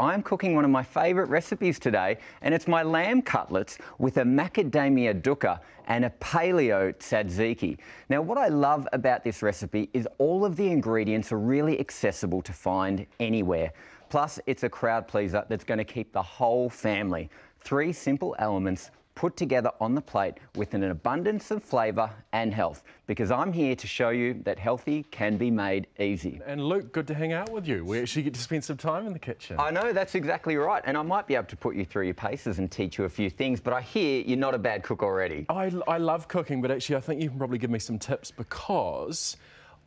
I'm cooking one of my favourite recipes today, and it's my lamb cutlets with a macadamia dukkha and a paleo tzatziki. Now, what I love about this recipe is all of the ingredients are really accessible to find anywhere. Plus, it's a crowd pleaser that's going to keep the whole family. Three simple elements put together on the plate with an abundance of flavour and health because I'm here to show you that healthy can be made easy. And Luke, good to hang out with you. We actually get to spend some time in the kitchen. I know, that's exactly right. And I might be able to put you through your paces and teach you a few things, but I hear you're not a bad cook already. I, I love cooking, but actually I think you can probably give me some tips because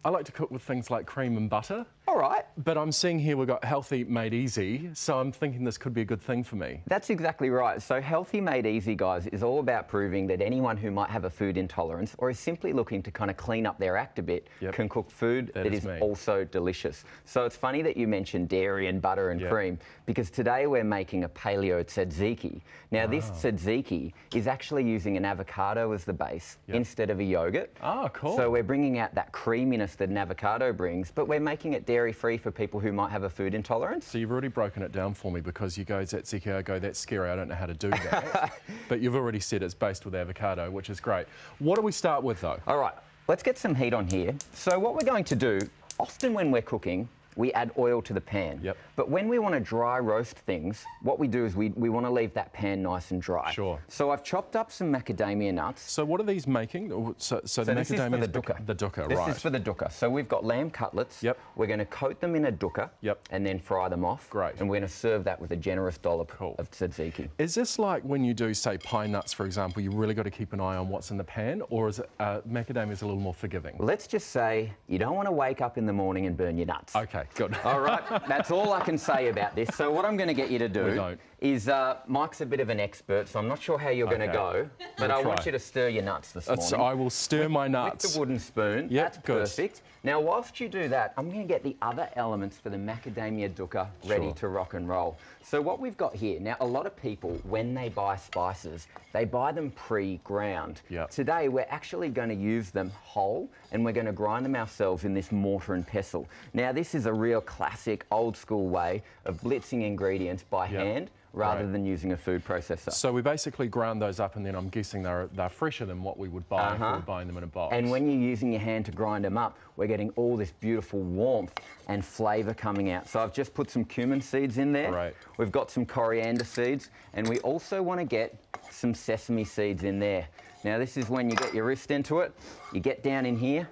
I like to cook with things like cream and butter. All right. But I'm seeing here we've got healthy made easy, so I'm thinking this could be a good thing for me. That's exactly right. So healthy made easy, guys, is all about proving that anyone who might have a food intolerance or is simply looking to kind of clean up their act a bit Yep. can cook food That that is is, also delicious. So it's funny that you mentioned dairy and butter and Yep. cream because today we're making a paleo tzatziki. Now this Ah. tzatziki is actually using an avocado as the base Yep. instead of a yogurt. Ah, cool. So we're bringing out that creaminess that an avocado brings, but we're making it dairy free for people who might have a food intolerance. So you've already broken it down for me because you go tzatziki, I go, that's scary, I don't know how to do that. but you've already said it's based with avocado, which is great. What do we start with though? All right, let's get some heat on here. So what we're going to do, often when we're cooking, we add oil to the pan. Yep. But when we want to dry roast things, what we do is we, we want to leave that pan nice and dry. Sure. So I've chopped up some macadamia nuts. So what are these making? Oh, So, so, the So this is for macadamia the dukkha. The dukkha, this right. is for the dukkha. So we've got lamb cutlets. Yep. We're going to coat them in a dukkha. Yep. And then fry them off. Great. And we're going to serve that with a generous dollop Cool. of tzatziki. Is this like when you do, say, pine nuts, for example, you really got to keep an eye on what's in the pan, or is it uh, macadamia a little more forgiving? Let's just say you don't want to wake up in the morning and burn your nuts. Okay, good. All right, that's all I can say about this. So what I'm going to get you to do don't. Is uh, Mike's a bit of an expert, so I'm not sure how you're going to go, but I want you to stir your nuts this That's- morning. I will stir my nuts. With the wooden spoon. Yep, That's good. perfect. Now, whilst you do that, I'm going to get the other elements for the macadamia dukkha ready Sure. to rock and roll. So what we've got here, now a lot of people, when they buy spices, they buy them pre-ground. Yep. Today, we're actually going to use them whole, and we're going to grind them ourselves in this mortar and pestle. Now, this is a real classic, old school way of blitzing ingredients by Yep. hand rather Right. than using a food processor. So we basically ground those up, and then I'm guessing they're, they're fresher than what we would buy if we Uh-huh. were buying them in a box. And when you're using your hand to grind them up, we're getting all this beautiful warmth and flavour coming out. So I've just put some cumin seeds in there. Right. We've got some coriander seeds, and we also want to get some sesame seeds in there. Now this is when you get your wrist into it, you get down in here,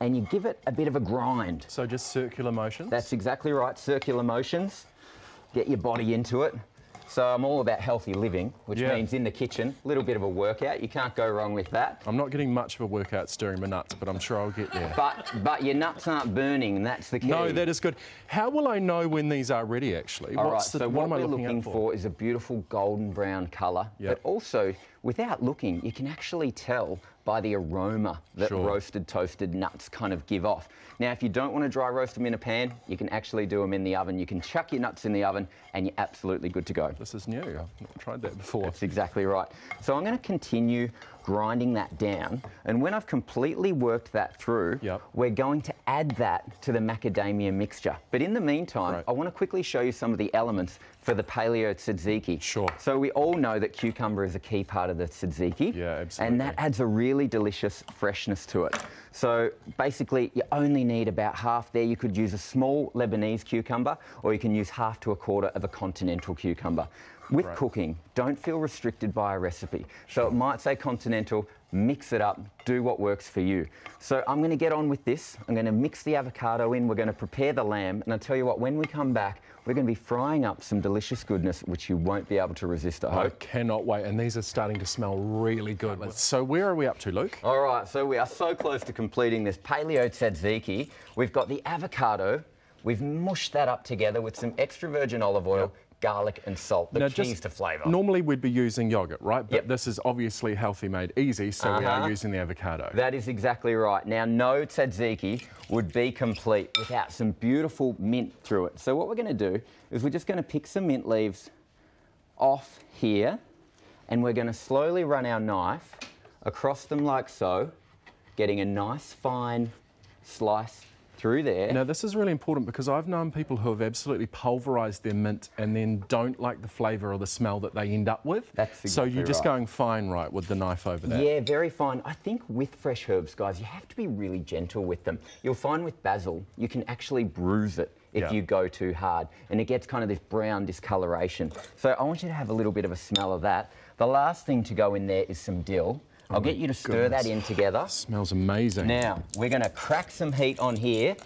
and you give it a bit of a grind. So just circular motions? That's exactly right, circular motions. Get your body into it. So I'm all about healthy living, which Yeah. means in the kitchen, a little bit of a workout. You can't go wrong with that. I'm not getting much of a workout stirring my nuts, but I'm sure I'll get there. But but your nuts aren't burning, and that's the key. No, that is good. How will I know when these are ready, actually? All right. What's the, so what, what, am I looking, looking for? for is a beautiful golden brown colour. Yep. But also, without looking, you can actually tell by the aroma that Sure. roasted toasted nuts kind of give off. Now, if you don't want to dry roast them in a pan, you can actually do them in the oven. You can chuck your nuts in the oven, and you're absolutely good to go. This is new. I've not tried that before. That's exactly right. So I'm going to continue grinding that down. And when I've completely worked that through, Yep. we're going to add that to the macadamia mixture. But in the meantime, Right. I want to quickly show you some of the elements for the paleo tzatziki. Sure. So we all know that cucumber is a key part of the tzatziki. Yeah, absolutely. And that adds a really delicious freshness to it. So basically, you only need about half there. You could use a small Lebanese cucumber, or you can use half to a quarter of a continental cucumber. With Right. cooking, don't feel restricted by a recipe. So it might say continental, mix it up, do what works for you. So I'm going to get on with this. I'm going to mix the avocado in. We're going to prepare the lamb. And I'll tell you what, when we come back, we're going to be frying up some delicious goodness, which you won't be able to resist, I I hope. cannot wait. And these are starting to smell really good. So where are we up to, Luke? All right, so we are so close to completing this paleo tzatziki. We've got the avocado. We've mushed that up together with some extra virgin olive oil, garlic and salt, the Now, keys just to flavour. Normally we'd be using yogurt, right? But Yep. this is obviously healthy made easy, so we Uh-huh. are using the avocado. That is exactly right. Now, no tzatziki would be complete without some beautiful mint through it. So what we're going to do is we're just going to pick some mint leaves off here, and we're going to slowly run our knife across them like so, getting a nice fine slice through there. Now, this is really important because I've known people who have absolutely pulverised their mint and then don't like the flavour or the smell that they end up with. That's so you're just right. going fine, right, with the knife over there? Yeah, very fine. I think with fresh herbs, guys, you have to be really gentle with them. You'll find with basil, you can actually bruise it if Yeah. you go too hard, and it gets kind of this brown discoloration. So I want you to have a little bit of a smell of that. The last thing to go in there is some dill. I'll oh get you to stir that in together. Smells amazing. Now, we're going to crack some heat on here.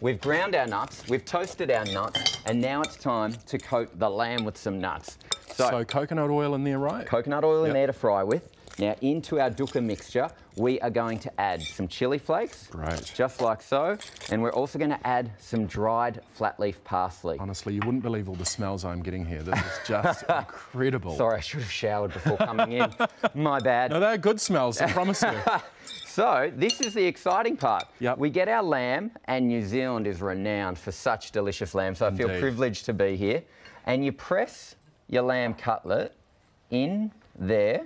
We've ground our nuts, we've toasted our nuts, and now it's time to coat the lamb with some nuts. So, so coconut oil in there, right? coconut oil in there to fry with. Now, into our dukkha mixture, we are going to add some chili flakes. Great. Just like so. And we're also going to add some dried flat leaf parsley. Honestly, you wouldn't believe all the smells I'm getting here. This is just incredible. Sorry, I should have showered before coming in. My bad. No, they're good smells, I promise you. So, this is the exciting part. Yep. We get our lamb, and New Zealand is renowned for such delicious lamb, so I feel privileged to be here. And you press your lamb cutlet in there,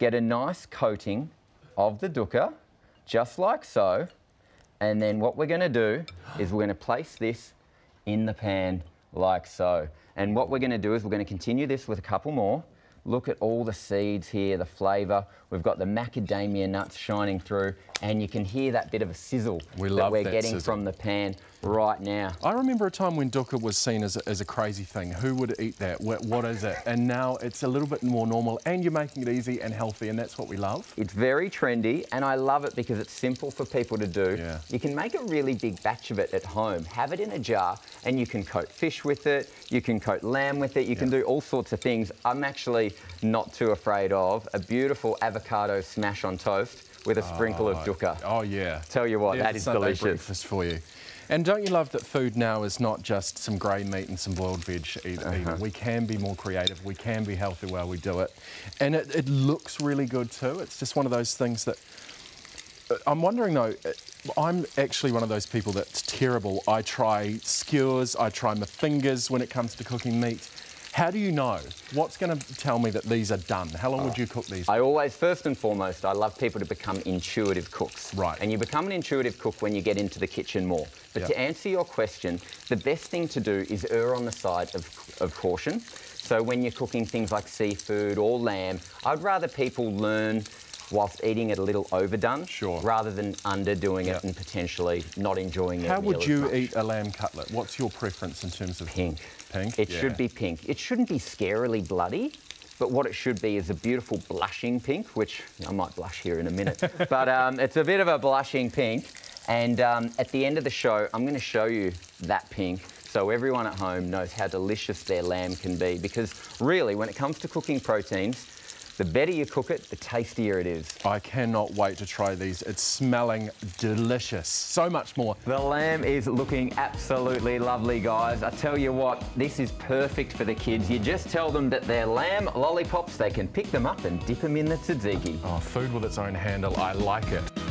get a nice coating of the dukkha, just like so. And then what we're going to do is we're going to place this in the pan like so. And what we're going to do is we're going to continue this with a couple more. Look at all the seeds here, the flavour. We've got the macadamia nuts shining through, and you can hear that bit of a sizzle We that love we're that getting sizzle. from the pan right now. I remember a time when dukkha was seen as a, as a crazy thing. Who would eat that? What, what is it? And now it's a little bit more normal, and you're making it easy and healthy, and that's what we love. It's very trendy, and I love it because it's simple for people to do. Yeah. You can make a really big batch of it at home, have it in a jar, and you can coat fish with it, you can coat lamb with it, you can do all sorts of things. I'm actually not too afraid of a beautiful avocado smash on toast with a sprinkle of dukkha. Oh yeah. Tell you what, There's that is Sunday delicious. breakfast for you. And don't you love that food now is not just some grey meat and some boiled veg either? Uh-huh. either. We can be more creative, we can be healthy while we do it. And it, it looks really good too. It's just one of those things that. uh, I'm wondering though, uh, I'm actually one of those people that's terrible. I try skewers, I try my fingers when it comes to cooking meat. How do you know? What's going to tell me that these are done? How long would you cook these? I always, first and foremost, I love people to become intuitive cooks. Right. And you become an intuitive cook when you get into the kitchen more. But Yeah. to answer your question, the best thing to do is err on the side of, of caution. So when you're cooking things like seafood or lamb, I'd rather people learn whilst eating it a little overdone Sure. rather than underdoing Yeah. it and potentially not enjoying it. How would you eat a lamb cutlet? What's your preference in terms of Pink. Pink? It Yeah. should be pink. It shouldn't be scarily bloody, but what it should be is a beautiful blushing pink, which I might blush here in a minute. but um, it's a bit of a blushing pink. And um, at the end of the show, I'm going to show you that pink so everyone at home knows how delicious their lamb can be. Because really, when it comes to cooking proteins, the better you cook it, the tastier it is. I cannot wait to try these. It's smelling delicious. So much more. The lamb is looking absolutely lovely, guys. I tell you what, this is perfect for the kids. You just tell them that they're lamb lollipops, they can pick them up and dip them in the tzatziki. Oh, food with its own handle. I like it.